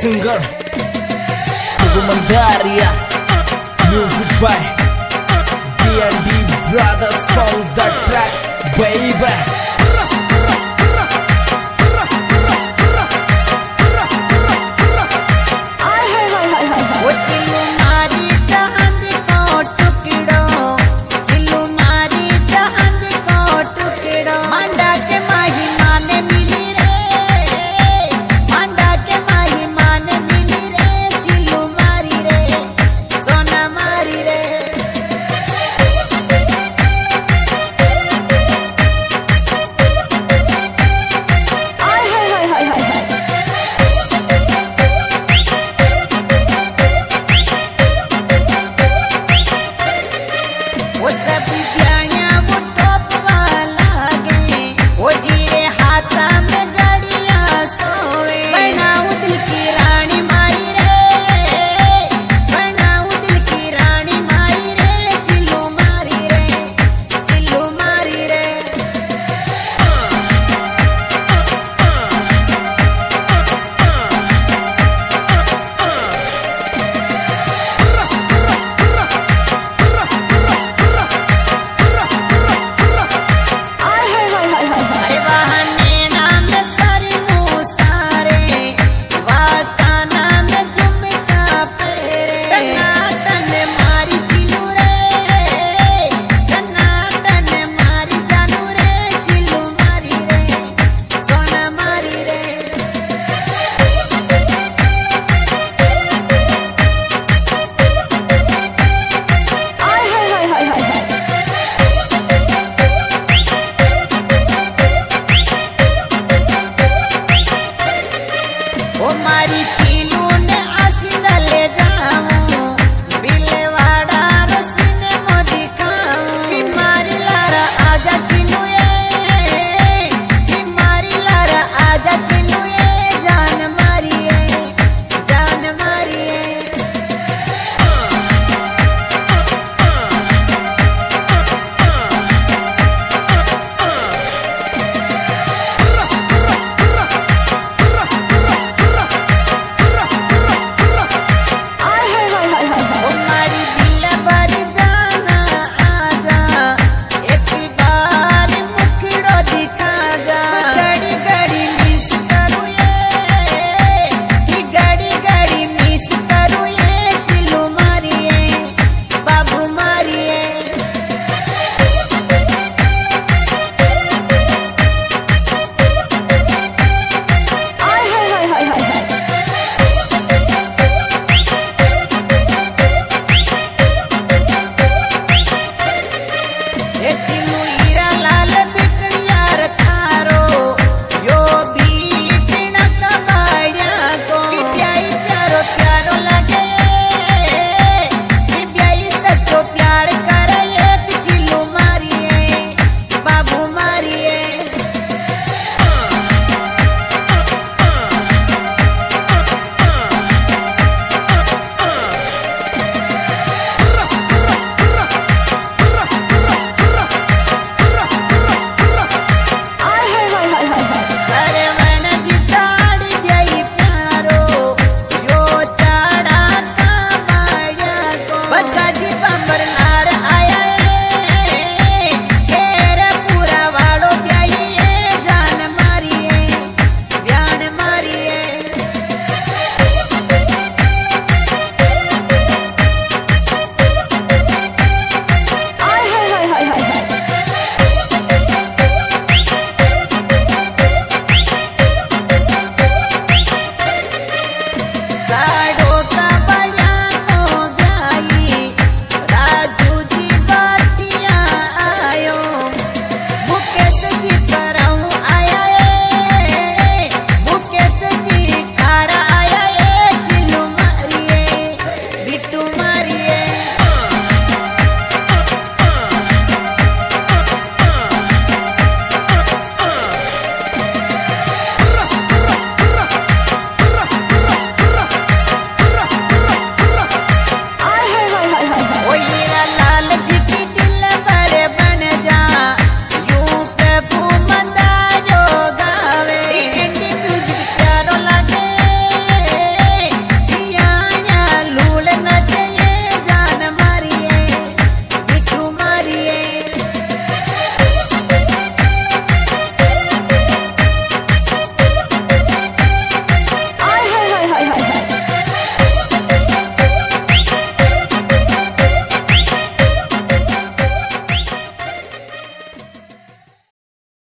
singer Abu Mandaria Music by D&D Brothers on the track baby